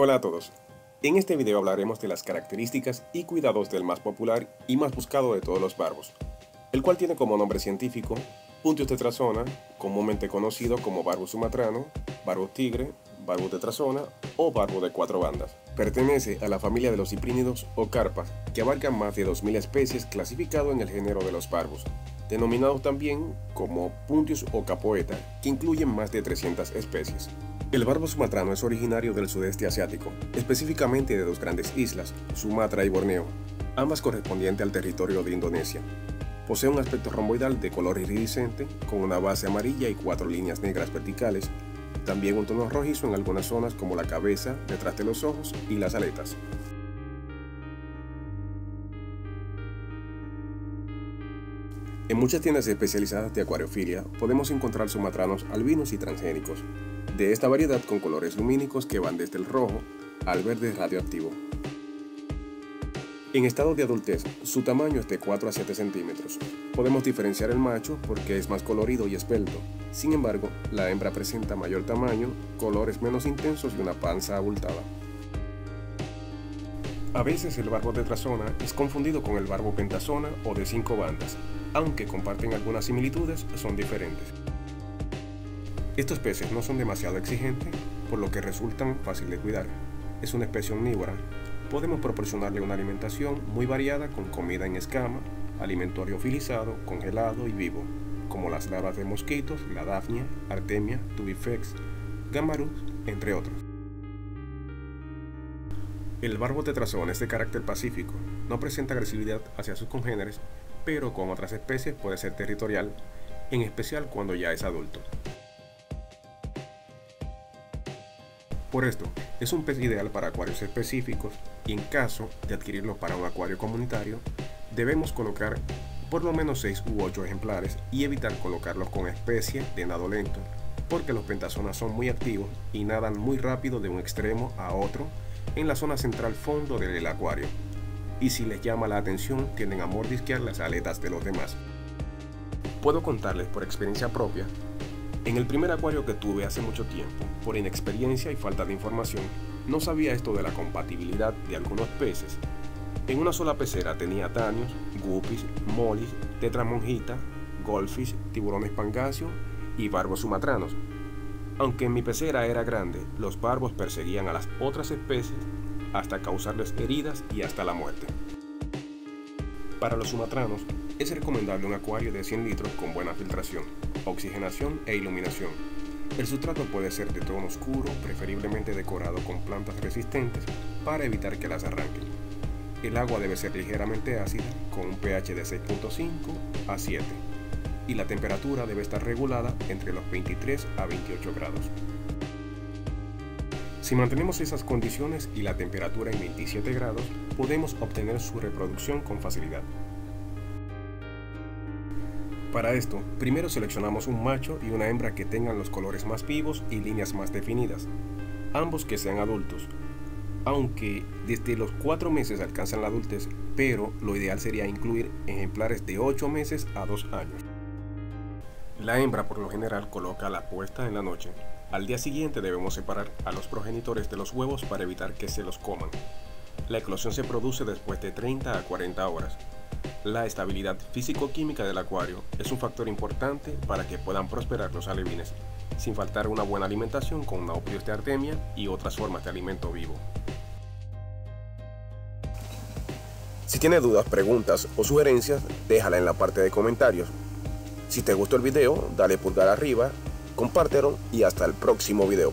Hola a todos. En este video hablaremos de las características y cuidados del más popular y más buscado de todos los barbos, el cual tiene como nombre científico Puntius tetrazona, comúnmente conocido como barbo sumatrano, barbo tigre, barbo tetrazona o barbo de cuatro bandas. Pertenece a la familia de los ciprínidos o carpas, que abarcan más de 2.000 especies clasificado en el género de los barbos, denominados también como Puntius o capoeta, que incluyen más de 300 especies. El barbo sumatrano es originario del sudeste asiático, específicamente de dos grandes islas, Sumatra y Borneo, ambas correspondientes al territorio de Indonesia. Posee un aspecto romboidal de color iridiscente, con una base amarilla y cuatro líneas negras verticales, también un tono rojizo en algunas zonas como la cabeza, detrás de los ojos y las aletas. En muchas tiendas especializadas de acuariofilia podemos encontrar sumatranos albinos y transgénicos, de esta variedad con colores lumínicos que van desde el rojo al verde radioactivo. En estado de adultez, su tamaño es de 4 a 7 centímetros. Podemos diferenciar el macho porque es más colorido y esbelto. Sin embargo, la hembra presenta mayor tamaño, colores menos intensos y una panza abultada. A veces el barbo tetrazona es confundido con el barbo pentasona o de cinco bandas, aunque comparten algunas similitudes, son diferentes. Estos peces no son demasiado exigentes, por lo que resultan fácil de cuidar. Es una especie omnívora. Podemos proporcionarle una alimentación muy variada con comida en escama, alimento liofilizado, congelado y vivo, como las larvas de mosquitos, la Daphnia, Artemia, Tubifex, Gamarus, entre otros. El barbo tetrazón es de carácter pacífico, no presenta agresividad hacia sus congéneres pero con otras especies puede ser territorial, en especial cuando ya es adulto. Por esto, es un pez ideal para acuarios específicos y en caso de adquirirlo para un acuario comunitario, debemos colocar por lo menos 6 u 8 ejemplares y evitar colocarlos con especie de nado lento, porque los pentazonas son muy activos y nadan muy rápido de un extremo a otro en la zona central fondo del acuario y si les llama la atención tienden a mordisquear las aletas de los demás. Puedo contarles por experiencia propia, en el primer acuario que tuve hace mucho tiempo, por inexperiencia y falta de información, no sabía esto de la compatibilidad de algunos peces. En una sola pecera tenía tanios, guppies, molis, tetramonjita, goldfish, tiburones pangasio y barbos sumatranos. Aunque mi pecera era grande, los barbos perseguían a las otras especies hasta causarles heridas y hasta la muerte. Para los sumatranos, es recomendable un acuario de 100 litros con buena filtración, oxigenación e iluminación. El sustrato puede ser de tono oscuro, preferiblemente decorado con plantas resistentes para evitar que las arranquen. El agua debe ser ligeramente ácida, con un pH de 6.5 a 7, y la temperatura debe estar regulada entre los 23 a 28 grados. Si mantenemos esas condiciones y la temperatura en 27 grados, podemos obtener su reproducción con facilidad. Para esto, primero seleccionamos un macho y una hembra que tengan los colores más vivos y líneas más definidas, ambos que sean adultos, aunque desde los 4 meses alcanzan la adultez, pero lo ideal sería incluir ejemplares de 8 meses a 2 años. La hembra por lo general coloca la puesta en la noche, al día siguiente debemos separar a los progenitores de los huevos para evitar que se los coman. La eclosión se produce después de 30 a 40 horas. La estabilidad físico-química del acuario es un factor importante para que puedan prosperar los alevines, sin faltar una buena alimentación con nauplios de artemia y otras formas de alimento vivo. Si tiene dudas, preguntas o sugerencias, déjala en la parte de comentarios. Si te gustó el video, dale pulgar arriba compártelo y hasta el próximo video.